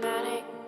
manic